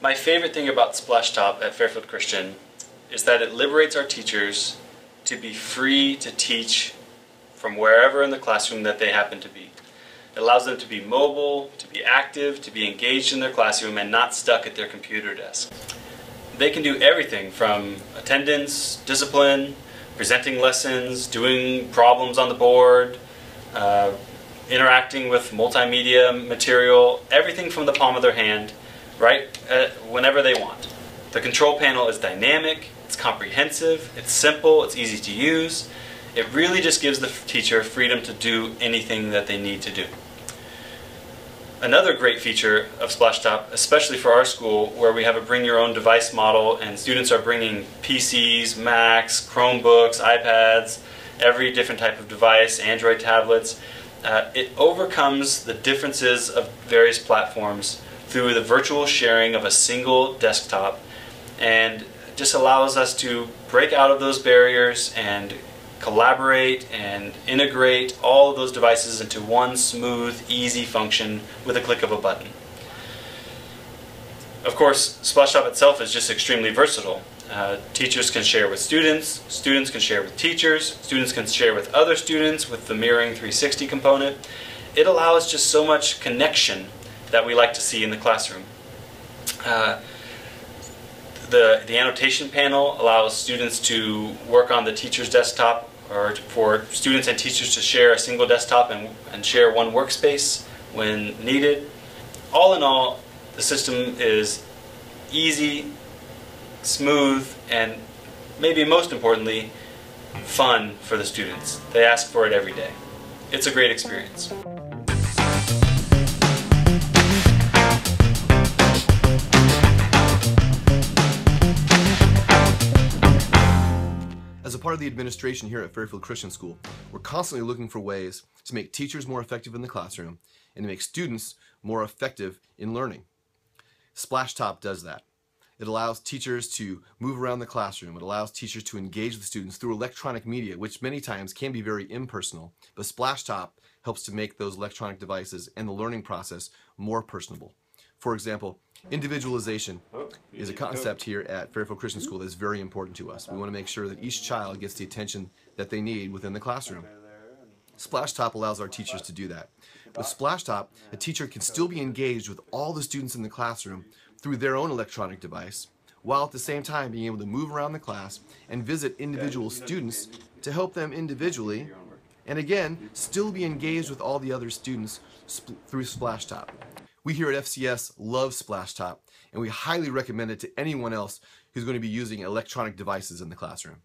My favorite thing about Splashtop at Fairfield Christian is that it liberates our teachers to be free to teach from wherever in the classroom that they happen to be. It allows them to be mobile, to be active, to be engaged in their classroom and not stuck at their computer desk. They can do everything from attendance, discipline, presenting lessons, doing problems on the board, uh, interacting with multimedia material, everything from the palm of their hand right uh, whenever they want. The control panel is dynamic, it's comprehensive, it's simple, it's easy to use. It really just gives the teacher freedom to do anything that they need to do. Another great feature of Splashtop, especially for our school where we have a bring your own device model and students are bringing PCs, Macs, Chromebooks, iPads, every different type of device, Android tablets, uh, it overcomes the differences of various platforms through the virtual sharing of a single desktop and just allows us to break out of those barriers and collaborate and integrate all of those devices into one smooth, easy function with a click of a button. Of course, Splashtop itself is just extremely versatile. Uh, teachers can share with students, students can share with teachers, students can share with other students with the mirroring 360 component. It allows just so much connection that we like to see in the classroom. Uh, the, the annotation panel allows students to work on the teacher's desktop or for students and teachers to share a single desktop and, and share one workspace when needed. All in all, the system is easy, smooth, and maybe most importantly, fun for the students. They ask for it every day. It's a great experience. As a part of the administration here at Fairfield Christian School, we're constantly looking for ways to make teachers more effective in the classroom and to make students more effective in learning. Splashtop does that. It allows teachers to move around the classroom. It allows teachers to engage with students through electronic media, which many times can be very impersonal. But Splashtop helps to make those electronic devices and the learning process more personable. For example, individualization is a concept here at Fairfield Christian School that's very important to us. We want to make sure that each child gets the attention that they need within the classroom. Splashtop allows our teachers to do that. With Splashtop, a teacher can still be engaged with all the students in the classroom through their own electronic device, while at the same time being able to move around the class and visit individual students to help them individually, and again, still be engaged with all the other students through Splashtop. We here at FCS love Splashtop, and we highly recommend it to anyone else who's going to be using electronic devices in the classroom.